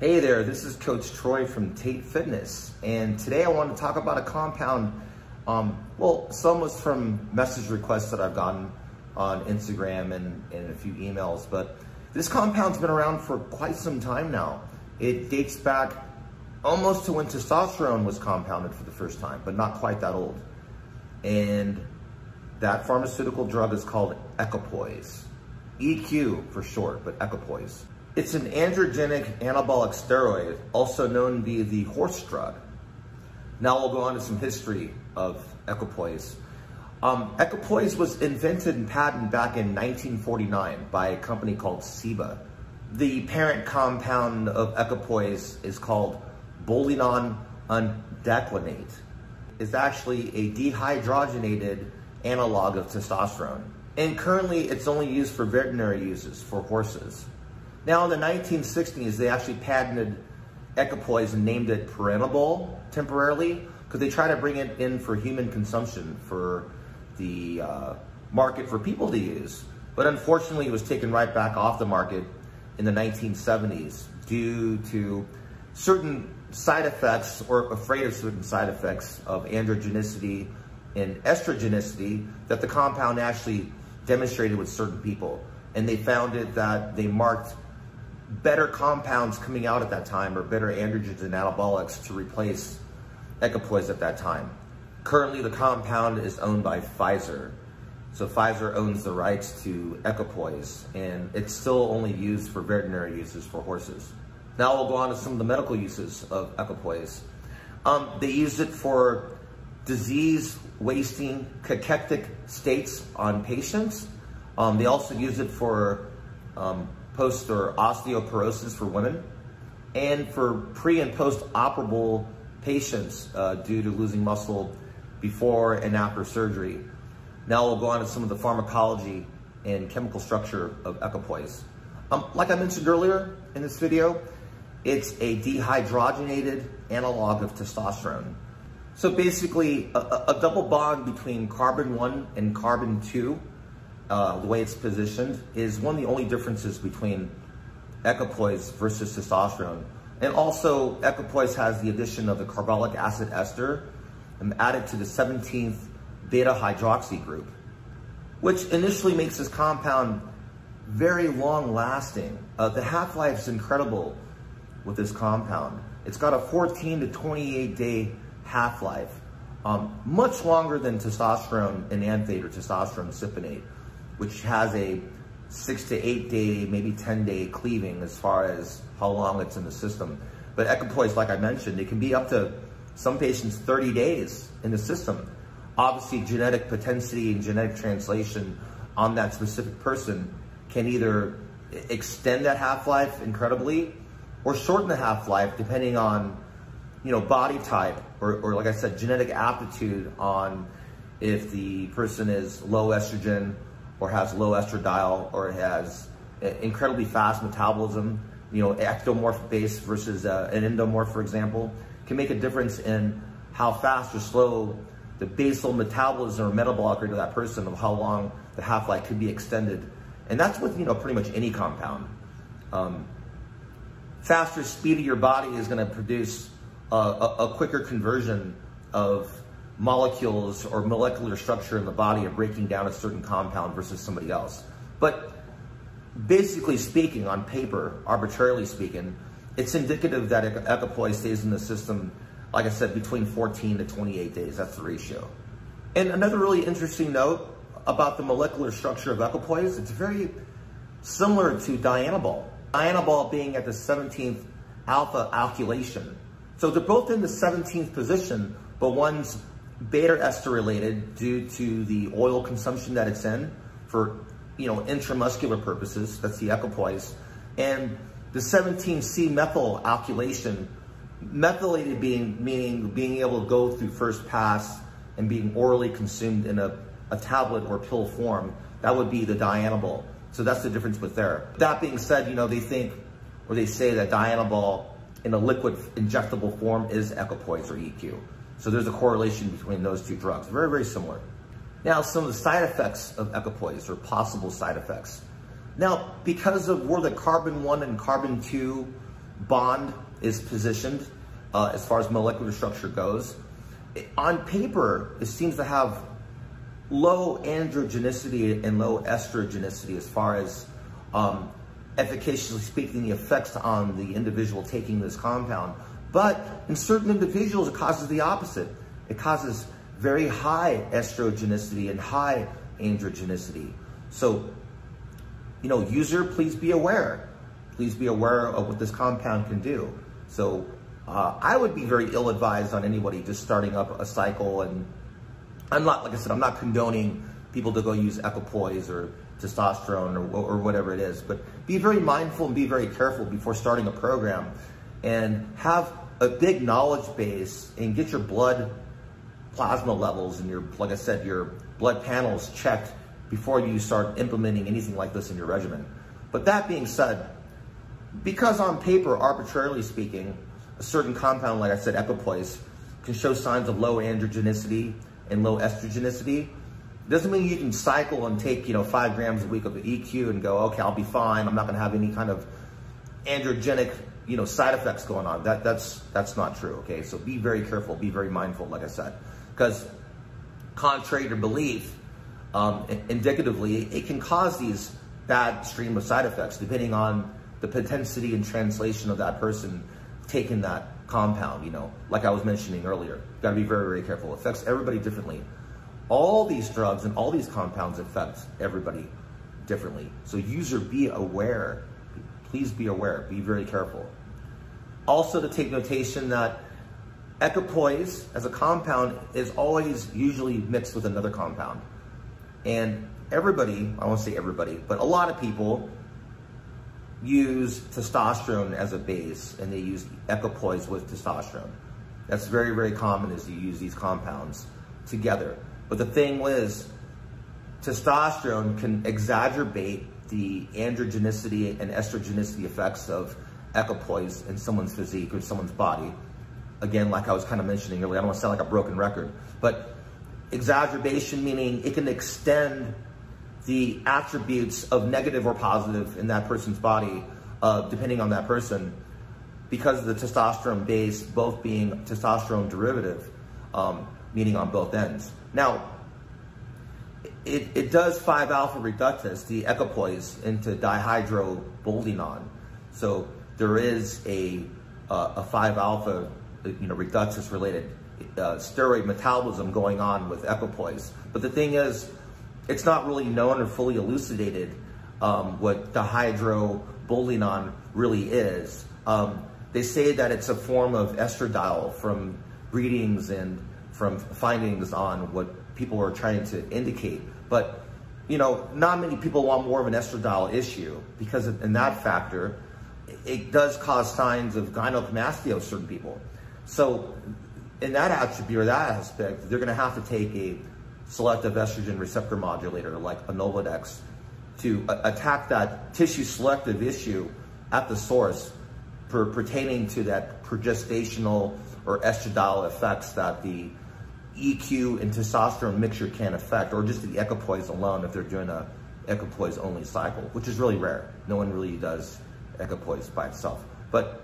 Hey there, this is Coach Troy from Tate Fitness, and today I want to talk about a compound. Um, well, some was from message requests that I've gotten on Instagram and, and a few emails, but this compound's been around for quite some time now. It dates back almost to when testosterone was compounded for the first time, but not quite that old. And that pharmaceutical drug is called Equipoise. EQ for short, but Equipoise. It's an androgenic anabolic steroid, also known via the horse drug. Now we'll go on to some history of Equipoise. Um, Equipoise was invented and patented back in 1949 by a company called Ciba. The parent compound of Equipoise is called boldenone undecylenate. It's actually a dehydrogenated analog of testosterone. And currently it's only used for veterinary uses for horses. Now in the 1960s, they actually patented equipoise and named it Parenabol temporarily because they try to bring it in for human consumption for the uh, market for people to use. But unfortunately, it was taken right back off the market in the 1970s due to certain side effects or afraid of certain side effects of androgenicity and estrogenicity that the compound actually demonstrated with certain people. And they found it that they marked better compounds coming out at that time or better androgens and anabolics to replace equipoise at that time. Currently, the compound is owned by Pfizer. So Pfizer owns the rights to equipoise and it's still only used for veterinary uses for horses. Now we'll go on to some of the medical uses of equipoise. Um, they use it for disease wasting cachectic states on patients. Um, they also use it for um, post or osteoporosis for women and for pre and post operable patients uh, due to losing muscle before and after surgery. Now we'll go on to some of the pharmacology and chemical structure of equipoise. Um, like I mentioned earlier in this video, it's a dehydrogenated analog of testosterone. So basically, a, a double bond between carbon 1 and carbon 2 uh, the way it's positioned, is one of the only differences between equipoise versus testosterone. And also, equipoise has the addition of the carbolic acid ester and added to the 17th beta hydroxy group, which initially makes this compound very long lasting. Uh, the half-life is incredible with this compound. It's got a 14 to 28 day half-life, um, much longer than testosterone enanthate or testosterone cypionate which has a six to eight day, maybe 10 day cleaving as far as how long it's in the system. But equipoise, like I mentioned, it can be up to some patients 30 days in the system. Obviously, genetic potency and genetic translation on that specific person can either extend that half-life incredibly or shorten the half-life depending on, you know, body type or, or like I said, genetic aptitude on if the person is low estrogen or has low estradiol or has incredibly fast metabolism, you know, ectomorph base versus uh, an endomorph, for example, can make a difference in how fast or slow the basal metabolism or metabolic rate of that person of how long the half-life could be extended. And that's with, you know, pretty much any compound. Um, faster speed of your body is gonna produce a, a, a quicker conversion of molecules or molecular structure in the body are breaking down a certain compound versus somebody else. But basically speaking, on paper, arbitrarily speaking, it's indicative that equipoise stays in the system, like I said, between 14 to 28 days. That's the ratio. And another really interesting note about the molecular structure of equipoise, it's very similar to Dianabol. Dianabol being at the 17th alpha alkylation. So they're both in the 17th position, but one's beta ester related due to the oil consumption that it's in for, you know, intramuscular purposes. That's the equipoise. And the 17C methyl alkylation, methylated being, meaning being able to go through first pass and being orally consumed in a, a tablet or pill form, that would be the Dianabol. So that's the difference with there. That being said, you know, they think, or they say that Dianabol in a liquid injectable form is equipoise or EQ. So there's a correlation between those two drugs, very, very similar. Now, some of the side effects of equipoise or possible side effects. Now, because of where the carbon one and carbon two bond is positioned uh, as far as molecular structure goes. On paper, it seems to have low androgenicity and low estrogenicity as far as um, efficaciously speaking, the effects on the individual taking this compound. But in certain individuals, it causes the opposite. It causes very high estrogenicity and high androgenicity. So, you know, user, please be aware. Please be aware of what this compound can do. So, uh, I would be very ill-advised on anybody just starting up a cycle. And I'm not, like I said, I'm not condoning people to go use equipoise or testosterone or, or whatever it is. But be very mindful and be very careful before starting a program and have a big knowledge base and get your blood plasma levels and your, like I said, your blood panels checked before you start implementing anything like this in your regimen. But that being said, because on paper, arbitrarily speaking, a certain compound, like I said, equipoise, can show signs of low androgenicity and low estrogenicity, doesn't mean you can cycle and take, you know, five grams a week of the EQ and go, okay, I'll be fine. I'm not going to have any kind of androgenic, you know, side effects going on. That, that's, that's not true. Okay. So be very careful, be very mindful, like I said, because contrary to belief, um, indicatively, it can cause these bad stream of side effects depending on the potentiality and translation of that person taking that compound, you know, like I was mentioning earlier. Got to be very, very careful. It affects everybody differently all these drugs and all these compounds affect everybody differently. So user, be aware. Please be aware. Be very careful. Also to take notation that equipoise as a compound is always usually mixed with another compound. And everybody, I won't say everybody, but a lot of people use testosterone as a base and they use equipoise with testosterone. That's very, very common is you use these compounds together. But the thing is, testosterone can exacerbate the androgenicity and estrogenicity effects of equipoise in someone's physique or someone's body. Again, like I was kind of mentioning earlier, I don't want to sound like a broken record, but exacerbation meaning it can extend the attributes of negative or positive in that person's body, uh, depending on that person, because of the testosterone base, both being testosterone derivative, um, meaning on both ends. Now, it, it does 5-alpha reductase, the equipoise, into dihydroboldenone. So there is a, uh, a 5-alpha you know, reductase related uh, steroid metabolism going on with equipoise. But the thing is, it's not really known or fully elucidated um, what dihydroboldenone really is. Um, they say that it's a form of estradiol from readings and from findings on what people are trying to indicate. But, you know, not many people want more of an estradiol issue because in that factor, it does cause signs of gynecomastia of certain people. So in that attribute or that aspect, they're going to have to take a selective estrogen receptor modulator like a Nolvadex to attack that tissue selective issue at the source per pertaining to that progestational or estradiol effects that the EQ and testosterone mixture can affect, or just the equipoise alone if they're doing a equipoise only cycle, which is really rare. No one really does equipoise by itself. But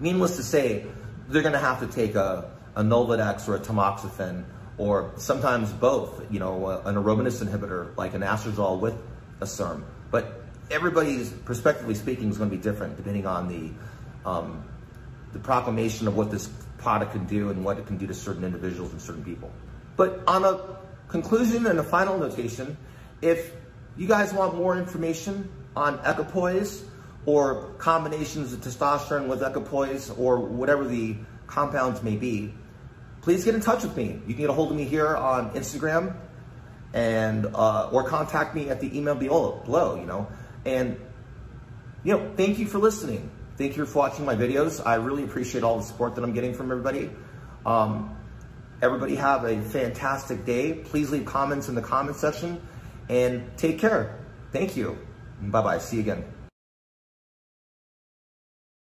needless to say, they're gonna have to take a, a Nolvadex or a tamoxifen, or sometimes both, you know, an aromatase inhibitor like an anastrozole with a SERM. But everybody's, prospectively speaking, is gonna be different depending on the, um, the proclamation of what this product can do and what it can do to certain individuals and certain people. But on a conclusion and a final notation, if you guys want more information on equipoise or combinations of testosterone with equipoise or whatever the compounds may be, please get in touch with me. You can get a hold of me here on Instagram and uh, or contact me at the email below, below, you know. And, you know, thank you for listening. Thank you for watching my videos. I really appreciate all the support that I'm getting from everybody. Um, everybody have a fantastic day. Please leave comments in the comment section and take care. Thank you. Bye-bye. See you again.